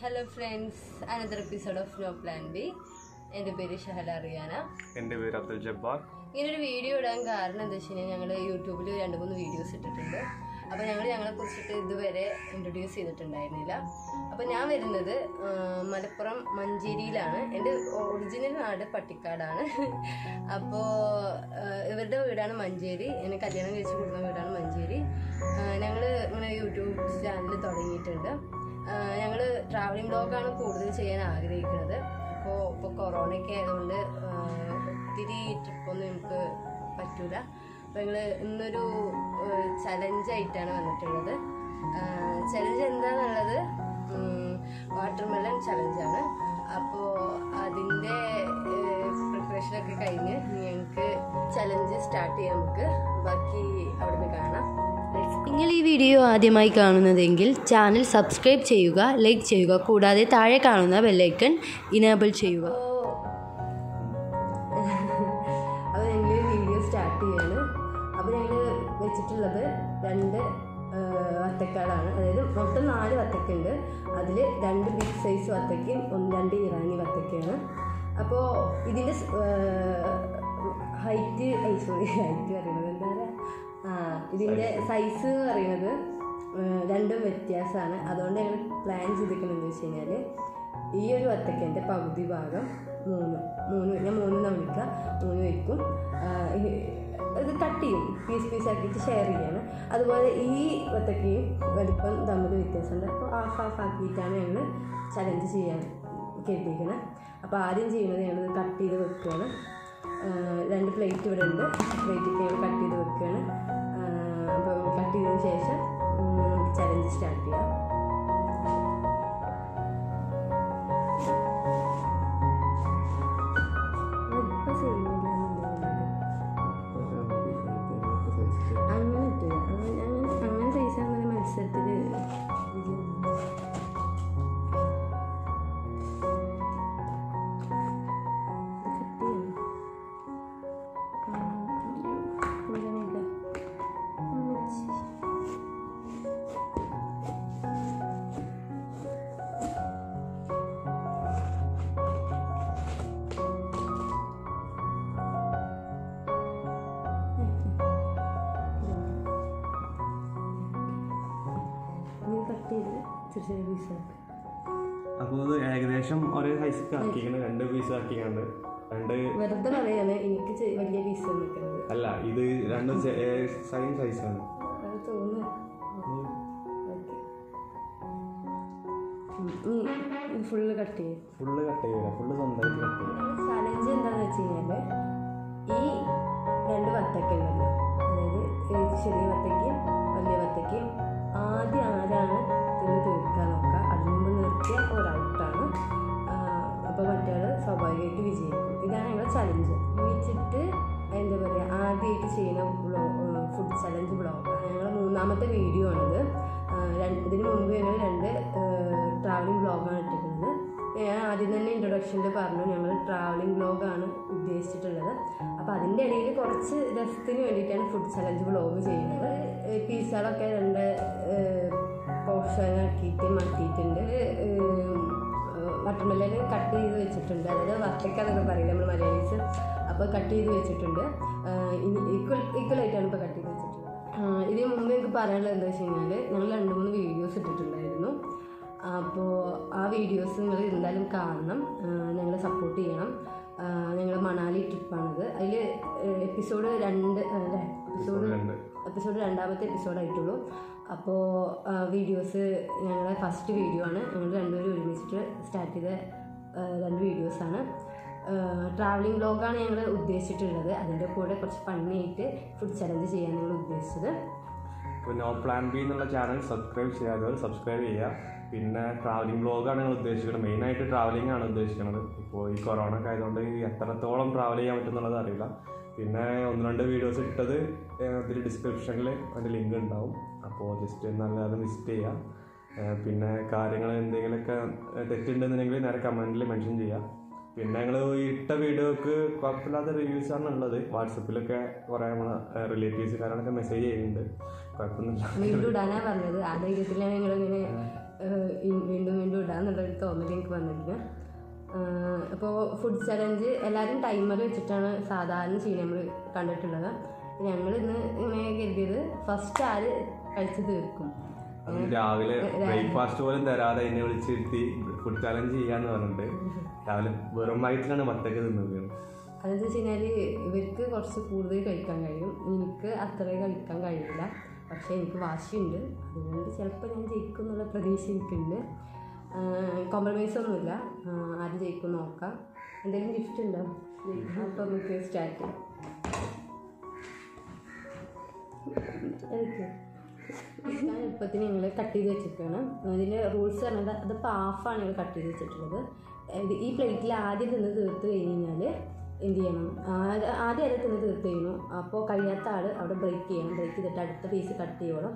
Hello friends another episode of no plan B എന്റെ പേര് ഷഹല അറിയാന. എന്റെ പേര് അബ്ദുൽ ജബ്ബാർ. ഇങ്ങനൊരു വീഡിയോ ഇടാൻ കാരണം എന്താ വെച്ച് കഴിഞ്ഞാൽ ഞങ്ങൾ യൂട്യൂബിൽ രണ്ട് മൂന്ന് വീഡിയോസ് ഇട്ടിട്ടുണ്ട്. അപ്പോൾ ഞങ്ങൾ ഞങ്ങളെ കുറിച്ചിട്ട് ഇതുവരെ ഇൻട്രൊഡ്യൂസ് ചെയ്തിട്ടുണ്ടായിരുന്നില്ല. അപ്പോൾ ഞാൻ വരുന്നത് മലപ്പുറം മഞ്ചേരിയിലാണ്. എന്റെ ഒറിജിനൽ നാട് പട്ടിക്കാടാണ്. അപ്പോൾ ഇവരുടെ വീടാണ് മഞ്ചേരി. എന്നെ കല്യാണം കഴിച്ച് കൊടുക്കുന്ന വീടാണ് മഞ്ചേരി. ഞങ്ങൾ ഇങ്ങനെ യൂട്യൂബ് ചാനൽ തുടങ്ങിയിട്ടുണ്ട്. ഞങ്ങൾ ട്രാവലിംഗ് ബ്ലോഗാണ് കൂടുതൽ ചെയ്യാൻ ആഗ്രഹിക്കുന്നത്. അപ്പോൾ ഇപ്പോൾ കൊറോണയൊക്കെ ആയതുകൊണ്ട് ഒത്തിരി ട്രിപ്പൊന്നും നമുക്ക് പറ്റൂല. അപ്പോൾ ഞങ്ങൾ ഇന്നൊരു ചലഞ്ചായിട്ടാണ് വന്നിട്ടുള്ളത്. ചലഞ്ച് എന്താണെന്നുള്ളത് വാട്ടർമെലൺ ചലഞ്ചാണ് അപ്പോൾ അതിന്റെ പ്രിപ്പറേഷനൊക്കെ കഴിഞ്ഞ് ഞങ്ങൾക്ക് ചലഞ്ച് സ്റ്റാർട്ട് ചെയ്യാം നമുക്ക്. ബാക്കി അവിടുന്ന് കാണാം. ഈ വീഡിയോ ആദ്യമായി കാണുന്നതെങ്കിൽ ചാനൽ സബ്സ്ക്രൈബ് ചെയ്യുക ലൈക്ക് ചെയ്യുക കൂടാതെ താഴെ കാണുന്ന ബെല്ലൈക്കൺ ഇനേബിൾ ചെയ്യുക. വീഡിയോ സ്റ്റാർട്ട് ചെയ്യാണ്. അപ്പോൾ ഞങ്ങൾ വെച്ചിട്ടുള്ളത് രണ്ട് വത്തക്കാളാണ്. അതായത് മൊത്തം നാല് വത്തക്കുണ്ട്. അതിൽ രണ്ട് ബിഗ് സൈസ് വത്തക്കയും ഒന്ന് രണ്ട് ഇറാനി വത്തക്കയാണ് അപ്പോൾ ഇതിന്റെ ഹൈറ്റ് സോറി ഹൈറ്റ് പറയുന്നത് ഇതിന്റെ സൈസ് എന്ന് പറയുന്നത് രണ്ടും വ്യത്യാസമാണ്. അതുകൊണ്ട് ഞങ്ങൾ പ്ലാൻ ചെയ്തിരിക്കുന്നത് വെച്ച് കഴിഞ്ഞാൽ ഈ ഒരു വത്തക്കന്റെ പകുതി ഭാഗം മൂന്ന് മൂന്ന് ഞാൻ മൂന്ന് വിളിക്കുക മൂന്ന് വയ്ക്കും ഇത് കട്ട് ചെയ്യും. പീസ് പീസ് ആക്കിയിട്ട് ഷെയർ ചെയ്യാണ്. അതുപോലെ ഈ വത്തക്കയും വലിപ്പം തമ്മിൽ വ്യത്യാസമുണ്ട്. അപ്പോൾ ഹാഫ് ഹാഫ് ആക്കിയിട്ടാണ് ഞങ്ങൾ ചലഞ്ച് ചെയ്യാൻ കരുതിയിരിക്കുന്നത് അപ്പോൾ ആദ്യം ചെയ്യുന്നത് ഞങ്ങൾ കട്ട് ചെയ്ത് വെക്കുകയാണ് രണ്ട് പ്ലേറ്റ് ഇവിടെ ഉണ്ട്. പ്ലേറ്റിൽ ഞങ്ങൾ കട്ട് ചെയ്ത് വെക്കുകയാണ് അപ്പോൾ കട്ട് ചെയ്തതിന് ശേഷം ചലഞ്ച് സ്റ്റാർട്ട് ചെയ്യാം. അപ്പോൾ ഏകദേശം ഒരേ സൈസ് ആക്കിയിരിക്കുന്നത് രണ്ട് പീസ് ആക്കിക്കാണ്ട് രണ്ട് വെറുതെ പറയാണ് എനിക്ക് വലിയ പീസ് അല്ല ഇത് രണ്ട് സെയിം സൈസാണ് ഫുള്ള് കട്ട് ചെയ്യും. ഫുള്ള് കട്ട് ചെയ്യില്ല ഫുള്ള് സ്വന്തമായിട്ട് കട്ട് ചെയ്യും ചലഞ്ച് എന്താണെന്ന് വെച്ച് കഴിഞ്ഞാൽ ഈ രണ്ട് വത്തക്ക ഉണ്ടല്ലോ. അതായത് ചെറിയ വത്തക്കയും വലിയ വത്തക്കയും ആദ്യം ആരാണ് തിന്ന് തീർക്കാൻ നോക്കുക അതിന് മുമ്പ് നിർത്തിയ ഒരൗട്ടാണ്. അപ്പോൾ മറ്റേ സ്വാഭാവികമായിട്ട് വിജയിക്കും. ഇതാണ് ഞങ്ങളുടെ ചലഞ്ച് വിളിച്ചിട്ട് എന്താ പറയുക ആദ്യമായിട്ട് ചെയ്യുന്ന ബ്ലോ ഫുഡ് ചലഞ്ച് ബ്ലോഗ് ഞങ്ങളുടെ മൂന്നാമത്തെ വീഡിയോ ആണിത്. ഇതിന് മുമ്പ് ഞങ്ങൾ രണ്ട് ട്രാവലിംഗ് ബ്ലോഗാണ് ഇട്ടിരിക്കുന്നത്. ഞാൻ ആദ്യം തന്നെ ഇൻട്രൊഡക്ഷനിൽ പറഞ്ഞു ഞങ്ങൾ ട്രാവലിംഗ് ബ്ലോഗാണ് ഉദ്ദേശിച്ചിട്ടുള്ളത്. അപ്പോൾ അതിന്റെ ഇടയിൽ കുറച്ച് രസത്തിന് വേണ്ടിയിട്ടാണ് ഫുഡ് ചലഞ്ച് ബ്ലോഗ് ചെയ്യുന്നത്. പിസകളൊക്കെ രണ്ട് പോർഷനാക്കിയിട്ട് മാറ്റിയിട്ടുണ്ട്. വട്ടർമെല്ലൻ കട്ട് ചെയ്ത് വെച്ചിട്ടുണ്ട്. അതായത് വത്തക്ക എന്നൊക്കെ പറയില്ല നമ്മൾ മലയാളീസ്? അപ്പോൾ കട്ട് ചെയ്ത് വെച്ചിട്ടുണ്ട്. ഈക്വൽ ഈക്വലായിട്ടാണ് ഇപ്പോൾ കട്ട് ചെയ്ത് വെച്ചിട്ടുള്ളത്. ഇതിന് മുമ്പ് എനിക്ക് പറയാനുള്ളത് എന്താ വെച്ച് കഴിഞ്ഞാൽ ഞങ്ങൾ രണ്ട് മൂന്ന് വീഡിയോസ് ഇട്ടിട്ടുണ്ടായിരുന്നു. അപ്പോൾ ആ വീഡിയോസ് നിങ്ങൾ എന്തായാലും കാണണം. ഞങ്ങളെ സപ്പോർട്ട് ചെയ്യണം. ഞങ്ങൾ മണാലി ട്രിപ്പാണിത് അതിൽ എപ്പിസോഡ് രണ്ട് എപ്പിസോഡ് എപ്പിസോഡ് രണ്ടാമത്തെ എപ്പിസോഡായിട്ടുള്ളൂ അപ്പോൾ വീഡിയോസ് ഞങ്ങളുടെ ഫസ്റ്റ് വീഡിയോ ആണ്. ഞങ്ങൾ രണ്ടുപേരും ഒരുമിച്ചിട്ട് സ്റ്റാർട്ട് ചെയ്ത രണ്ട് വീഡിയോസാണ് ട്രാവലിംഗ് വ്ലോഗാണ് ഞങ്ങൾ ഉദ്ദേശിച്ചിട്ടുള്ളത്. അതിന്റെ കൂടെ കുറച്ച് ഫണ്ണിയായിട്ട് ഫുഡ് ചലഞ്ച് ചെയ്യാൻ ഞങ്ങൾ ഉദ്ദേശിച്ചത്. പിന്നെ നോ പ്ലാൻ ബി എന്നുള്ള ചാനൽ സബ്സ്ക്രൈബ് ചെയ്യാതെ സബ്സ്ക്രൈബ് ചെയ്യുക. പിന്നെ ട്രാവലിംഗ് ബ്ലോഗാണ് ഞങ്ങൾ ഉദ്ദേശിക്കുന്നത്. മെയിനായിട്ട് ട്രാവലിംഗ് ആണ് ഉദ്ദേശിക്കുന്നത്. ഇപ്പോൾ ഈ കൊറോണ ഒക്കെ ആയതുകൊണ്ട് എത്രത്തോളം ട്രാവൽ ചെയ്യാൻ പറ്റുന്നുള്ളത് അറിയില്ല. പിന്നെ ഒന്ന് രണ്ട് വീഡിയോസ് ഇട്ടത് അതിൽ ഡിസ്ക്രിപ്ഷനിൽ അതിന്റെ ലിങ്ക് ഉണ്ടാവും. അപ്പോൾ ജസ്റ്റ് നല്ലത് വിസിറ്റ് ചെയ്യുക പിന്നെ കാര്യങ്ങൾ എന്തെങ്കിലുമൊക്കെ തെറ്റുണ്ടെന്നുണ്ടെങ്കിൽ നേരെ കമന്റിൽ മെൻഷൻ ചെയ്യുക പിന്നെ ഞങ്ങൾ ഇട്ട വീഡിയോക്ക് കുഴപ്പമില്ലാത്ത റിവ്യൂസ് ആണ് ഉള്ളത്. വാട്സപ്പിലൊക്കെ കുറേ നമ്മളെ റിലേറ്റീവ്സ് കാര്യങ്ങളൊക്കെ മെസ്സേജ് ചെയ്യുന്നുണ്ട് കുഴപ്പമൊന്നുമില്ല. വീണ്ടും വീണ്ടും വീണ്ടും ഇടാന്നുള്ളൊരു തോന്നൽ എനിക്ക് വന്നിരിക്കുന്നത് അപ്പോൾ ഫുഡ് ചലഞ്ച് എല്ലാവരും ടൈമർ വെച്ചിട്ടാണ് സാധാരണ ചെയ്യുന്നത് നമ്മൾ കണ്ടിട്ടുള്ളത്. ഞങ്ങൾ ഇന്ന് ഇങ്ങനെ കരുതിയത് ഫസ്റ്റ് ആര് കഴിച്ചു തീർക്കും. രാവിലെ ബ്രേക്ക്ഫാസ്റ്റ് പോലും തരാതെ എന്നെ വിളിച്ചിരുത്തി ഫുഡ് ചലഞ്ച് ചെയ്യാന്ന് പറഞ്ഞിട്ട് രാവിലെ വെറും വയറ്റിലാണ് മത്തക്ക തിന്നത്. അതെന്താ വെച്ച് കഴിഞ്ഞാൽ ഇവർക്ക് കുറച്ച് കൂടുതൽ കഴിക്കാൻ കഴിയും. എനിക്ക് അത്ര കഴിക്കാൻ കഴിയില്ല. പക്ഷേ എനിക്ക് വാശിയുണ്ട്. അതുകൊണ്ട് ചിലപ്പോൾ ഞാൻ ജയിക്കും എന്നുള്ള പ്രതീക്ഷ എനിക്കുണ്ട്. കോംപ്രമൈസ് ഒന്നുമില്ല. ആര് ജയിക്കും നോക്കാം. എന്തെങ്കിലും ഗിഫ്റ്റ് ഉണ്ടോ? അപ്പോൾ നമുക്ക് സ്റ്റാർട്ട് ചെയ്യാം. ഞാൻ എളുപ്പത്തിന് ഞങ്ങൾ കട്ട് ചെയ്ത് വെച്ചിരിക്കുകയാണ്. ഇതിന്റെ റൂൾസ് പറഞ്ഞത് അതിപ്പോൾ ഹാഫാണ് ഞങ്ങൾ കട്ട് ചെയ്ത് വെച്ചിട്ടുള്ളത്. ഈ പ്ലേറ്റിൽ ആദ്യം തിന്ന് തീർത്ത് കഴിഞ്ഞ് കഴിഞ്ഞാൽ എന്ത് ചെയ്യണം? ആദ്യം അത് തിന്ന് തീർത്ത് കഴിഞ്ഞു. അപ്പോൾ കഴിയാത്ത ആൾ അവിടെ ബ്രേക്ക് ചെയ്യണം. ബ്രേക്ക് ചെയ്തിട്ട് അടുത്ത പീസ് കട്ട് ചെയ്യണം.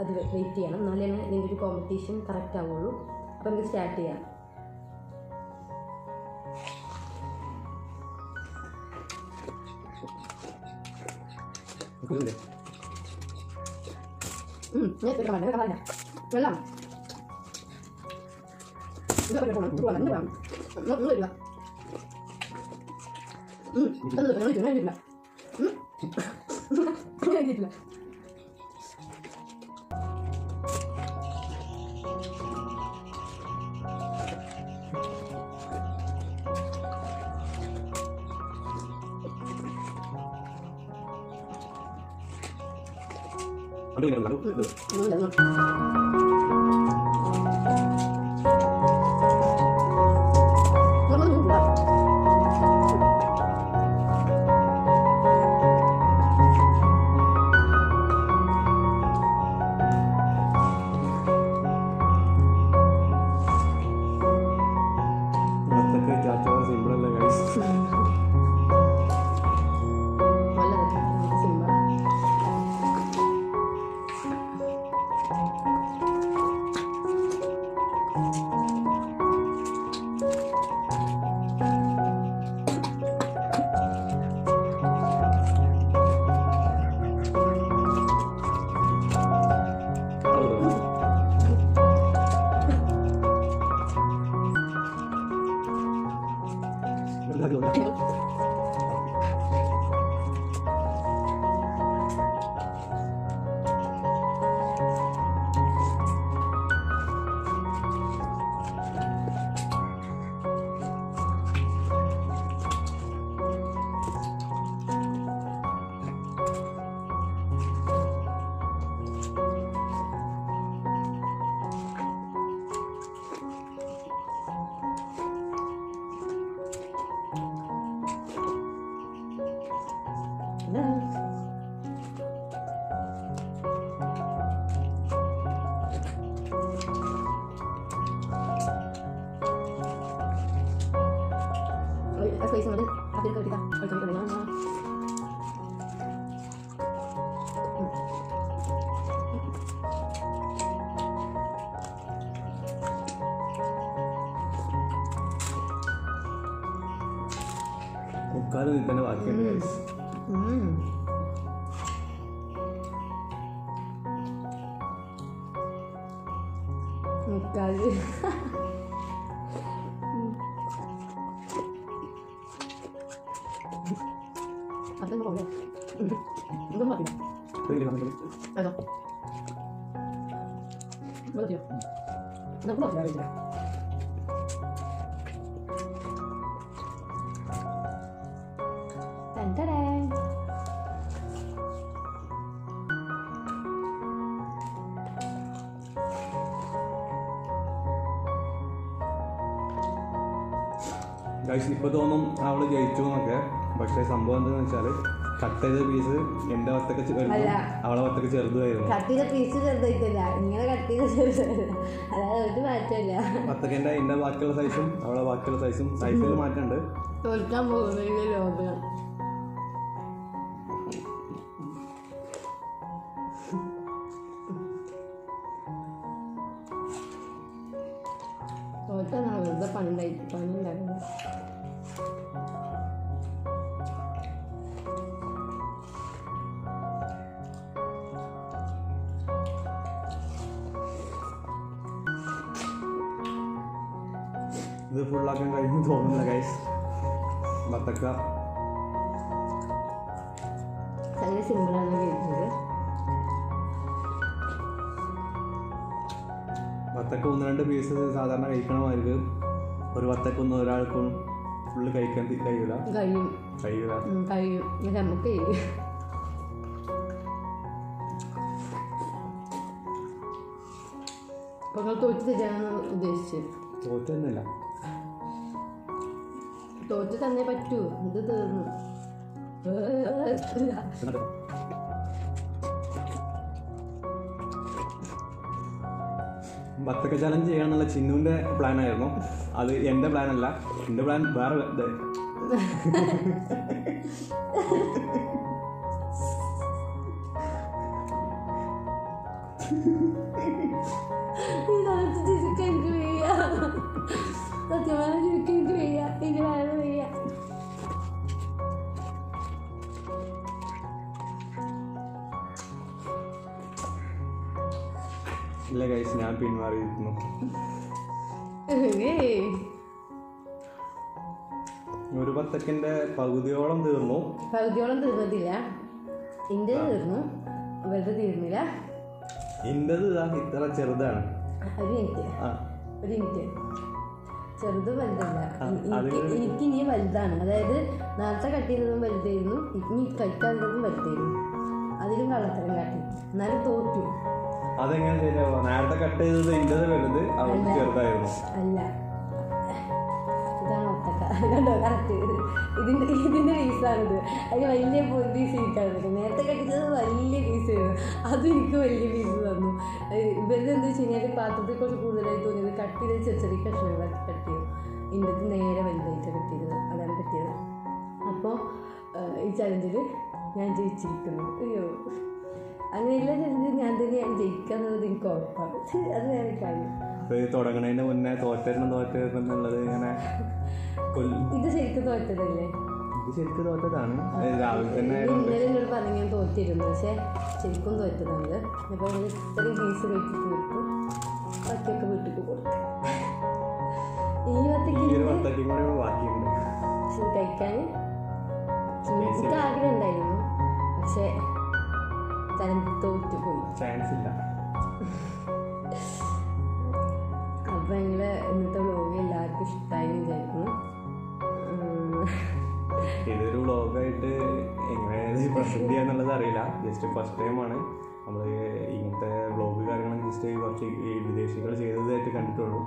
അത് വെയിറ്റ് ചെയ്യണം. എന്നാലേ ഇതിന്റെ ഒരു കോമ്പറ്റീഷൻ കറക്റ്റ് ആവുള്ളൂ. നമുക്ക് സ്റ്റാർട്ട് ചെയ്യാം ഉം, ഞാൻ എടുക്കാം, ഞാൻ എടുക്കാം, ഞാൻ എടുക്കാം. വെള്ളം. ഇത് ഒരു പോണം, ഇത് പോണം, ഇത് പോണം. ഒന്ന് അതിൽ കെട്ടിക്കാം കളിച്ചോണ്ടിരിക്കണം മുക്കാലും ഇതിൽ തന്നെ ബാക്കിയുണ്ട് ഗൈസ് മുക്കാൽ അതൊന്നും പോലെ ഇതൊന്നും പറയില്ല അതോ മതിയോ നമുക്ക് നോക്കില്ല Dun-dun-dun. ഗൈസ് ഇപ്പൊ തോന്നും അവൾ ജയിച്ചു. പക്ഷെ സംഭവം എന്താന്ന് വെച്ചാൽ കട്ട് ചെയ്ത പീസ് എന്റെ അല്ല. അവളെ വത്തക്ക ചെറുതായിരുന്നു. കട്ട് ചെയ്ത പീസ് ചെറുതായിട്ടില്ല. ഇങ്ങനെ കട്ട് ചെയ്ത അതായത് ഒരു മാറ്റമില്ല. വത്തക്കന്റെ എന്റെ ബാക്കിയുള്ള സൈസും അവളെ ബാക്കിയുള്ള സൈസും സൈസിൽ മാറ്റമുണ്ട് തോൽക്കാൻ പോകുന്ന ഒരു ലോകം ഇത് ഫുള്ളാക്കാൻ കഴിഞ്ഞു തോന്നുന്നില്ല ഗൈസ് സിമ്പിളാണ് കഴിക്കുന്നത് വത്തക്ക ഒന്ന് രണ്ട് പീസ് സാധാരണ കഴിക്കണമാർക്ക് ഒരു വത്തക്ക ഒന്നും ഒരാൾക്കും ഫുള്ള് കഴിക്കാൻ കഴിയൂല? കഴിയും. കഴിയൂല. കഴിയും. നമുക്ക് നിങ്ങൾ ഉദ്ദേശിച്ചത്. തോറ്റൊന്നുമില്ല. തോറ്റ് തന്നെ പറ്റൂ. ഇത് തീർന്നു. വത്തക്ക ചലഞ്ച് ചെയ്യാന്നുള്ള ചിന്നുവിന്റെ പ്ലാൻ ആയിരുന്നു. അത് എന്റെ പ്ലാൻ അല്ല എന്റെ പ്ലാൻ വേറെ ഇതായിരുന്നു. സത്യമായ ചിരിക്കാൻ എനിക്ക് വയ്യ എനിക്ക് വേറെ വയ്യ ഇല്ല ഗൈസ് ഞാൻ പിന്മാറിയിരുന്നു. ഒരു പത്തക്കിന്റെ പകുതിയോളം തീർന്നു. പകുതിയോളം തീർന്നിട്ടില്ല. ഇന്റെ തീർന്നു. ഇവരുടെ തീർന്നില്ല. ഇന്റത് ഇതാ ഇത്ര ചെറുതാണ്. ഒരു മിനിറ്റ്. ആ. ഒരു മിനിറ്റ്. ചെറുത് വലുതല്ല. എനിക്ക് ഇനി വലുതാണ്. അതായത് നേരത്തെ കട്ടിയിരുന്നതും വലുതായിരുന്നു. ഇനി കഴിക്കാതിരുന്നതും വലുതായിരുന്നു. അതിലും കള്ളത്തരം കാട്ടി. എന്നാലും തോറ്റു. അതെങ്ങനെ നേരത്തെ കട്ട് ചെയ്തത് വലുത് അവർക്ക് ചെറുതായിരുന്നു. അല്ല. ഇതാണ് ഒത്തക്ക കണ്ടോ? കറക്റ്റ്. ഇതിന്റെ ഇതിന്റെ പീസാണിത്. അതിന് വലിയ പീസ് എനിക്കാണ് നേരത്തെ കട്ടിച്ചത് വലിയ പീസ് അത് എനിക്ക് വലിയ പീസ് തന്നു. ഇവരുടെ എന്താ വെച്ച് കഴിഞ്ഞാൽ പാത്രത്തിൽ കുറച്ച് കൂടുതലായി തോന്നിയത് കട്ട് ചെയ്ത് ചെറിയ ചെറിയ കഷ്ണങ്ങളാക്കി കട്ട് ചെയ്തു നേരെ വലുതായിട്ട് കട്ട് ചെയ്തത്. അതാണ് പറ്റിയത് അപ്പോൾ ഈ ചലഞ്ചിൽ ഞാൻ ജയിച്ചിരിക്കുന്നു. അയ്യോ. അങ്ങനെയുള്ള ചലഞ്ചിൽ ഞാൻ തന്നെയാണ് ജയിക്കുക എന്നുള്ളത് എനിക്ക് ഉറപ്പാണ്. അത് വേറെ കാര്യം. തുടങ്ങണതിന് മുന്നേ തോറ്റരണം തോറ്റായിരുന്നു എന്നുള്ളത് ഇങ്ങനെ ഇത് ശരിക്കും തോറ്റതല്ലേ? ഇത് ശരിക്കും തോറ്റതാണ്. രാവിലെ തന്നെ ഇന്നലെ എന്നോട് പറഞ്ഞു ഞാൻ തോറ്റിരുന്നു. പക്ഷെ ശരിക്കും തോറ്റതാണ്. അപ്പോൾ ഇത്രയും ഫീസ് വെച്ച് തീർത്ത്. ബാക്കിയൊക്കെ വീട്ടിൽ കൊടുത്തു. ഈ വത്തക്ക് കഴിക്കാൻ എനിക്ക് ആഗ്രഹം ഉണ്ടായിരുന്നു. പക്ഷെ തരം തോറ്റുപോയി ചാൻസ് ഇല്ല. ഞങ്ങൾ ഇന്നത്തെ വ്ലോഗ് എല്ലാവർക്കും ഇഷ്ടമായി ഉം. ഇതൊരു വ്ളോഗായിട്ട് എങ്ങനെ പ്രസന്റ് ചെയ്യാന്നുള്ളത് അറിയില്ല. ജസ്റ്റ് ഫസ്റ്റ് ടൈമാണ് നമ്മൾ ഇങ്ങനത്തെ വ്ളോഗ് കാര്യങ്ങളൊക്കെ ജസ്റ്റ് കുറച്ച് ഈ വിദേശികൾ ചെയ്തതായിട്ട് കണ്ടിട്ടുള്ളൂ.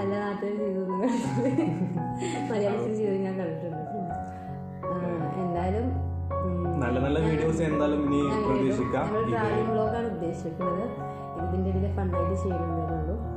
അല്ല നാട്ടിൽ ചെയ്തൊന്നും മലയാളത്തിൽ ചെയ്ത് ഞാൻ കണ്ടിട്ടുണ്ട്. എന്തായാലും നല്ല നല്ല വീഡിയോസ് എന്തായാലും ഇനി പ്രതീക്ഷിക്കാം. ട്രാവലിംഗ് ഉദ്ദേശിക്കുന്നത് ഇതിന്റെ ഇടയിൽ ഫണ്ടായിട്ട് ചെയ്യുന്നതേ കരുതുന്ന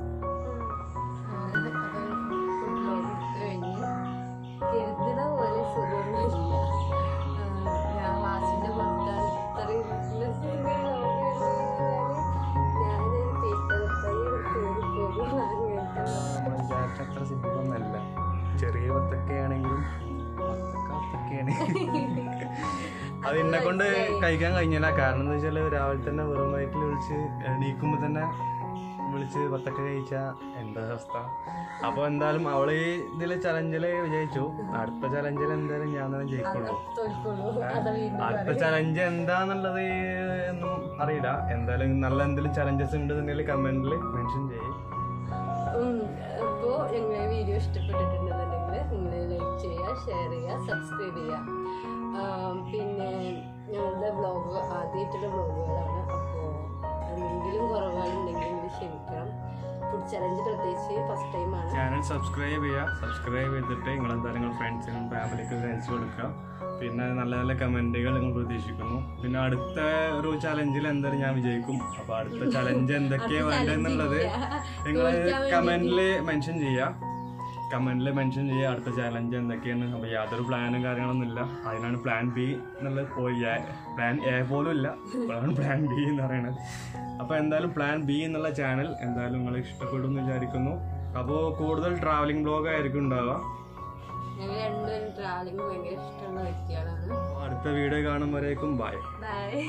ചെറിയ വത്തക്കയാണെങ്കിലും വത്തക്ക വത്തക്കയാണ് അത് എന്നെ കൊണ്ട് കഴിക്കാൻ കഴിഞ്ഞില്ല. കാരണം എന്താ വെച്ചാൽ രാവിലെ തന്നെ വെറും വയറ്റിൽ വിളിച്ച് എണീക്കുമ്പോൾ തന്നെ വിളിച്ച് വത്തക്ക കഴിച്ച എന്താ അവസ്ഥ. അപ്പോൾ എന്തായാലും അവൾ ഈ ഇതിൽ ചലഞ്ചിൽ വിജയിച്ചു. അടുത്ത ചലഞ്ചിൽ എന്തായാലും ഞാൻ തന്നെ ജയിക്കുള്ളൂ. അടുത്ത ചലഞ്ച് എന്താന്നുള്ളത് ഒന്നും അറിയില്ല. എന്തായാലും നല്ല എന്തെങ്കിലും ചലഞ്ചസ് ഉണ്ടെന്നുണ്ടെങ്കിൽ കമന്റിൽ മെൻഷൻ ചെയ്യും. ഷെയർ ചെയ്യുക സബ്സ്ക്രൈബ് ചെയ്യുക. പിന്നെ ഞങ്ങളുടെ ബ്ലോഗ് ആദ്യമായിട്ടുള്ള ബ്ലോഗുകളാണ് അപ്പോൾ എന്തെങ്കിലും കുറവുകളുണ്ടെങ്കിൽ ക്ഷമിക്കണം ഫുഡ് ചലഞ്ച് പ്രത്യേകിച്ച് ഫസ്റ്റ് ടൈമാണ് ചാനൽ സബ്സ്ക്രൈബ് ചെയ്യുക. സബ്സ്ക്രൈബ് ചെയ്തിട്ട് നിങ്ങൾ എന്തായാലും നിങ്ങൾ ഫ്രണ്ട്സിനും ഫാമിലിക്കും അയച്ചു കൊടുക്കുക. പിന്നെ നല്ല നല്ല കമന്റുകൾ നിങ്ങൾ പ്രതീക്ഷിക്കുന്നു. പിന്നെ അടുത്ത ഒരു ചലഞ്ചിൽ എന്തായാലും ഞാൻ വിജയിക്കും. അപ്പോൾ അടുത്ത ചലഞ്ച് എന്തൊക്കെയാണ് വേണ്ടതെന്നുള്ളത് നിങ്ങൾ കമന്റിൽ മെൻഷൻ ചെയ്യുക. കമന്റിൽ മെൻഷൻ ചെയ്യുക അടുത്ത ചാലഞ്ച് എന്തൊക്കെയാണ്? അപ്പോൾ യാതൊരു പ്ലാനും കാര്യങ്ങളൊന്നും ഇല്ല. അതിനാണ് പ്ലാൻ ബി എന്നുള്ളത്. പോയി പ്ലാൻ എ പോലും ഇല്ല. അപ്പോഴാണ് പ്ലാൻ ബി എന്ന് പറയുന്നത് അപ്പോൾ എന്തായാലും പ്ലാൻ ബി എന്നുള്ള ചാനൽ എന്തായാലും നിങ്ങൾ ഇഷ്ടപ്പെടും എന്ന് വിചാരിക്കുന്നു. അപ്പോൾ കൂടുതൽ ട്രാവലിംഗ് ബ്ലോഗ് ആയിരിക്കും ഉണ്ടാവുക. അടുത്ത വീഡിയോ കാണുമ്പോഴേക്കും ബൈ ബൈ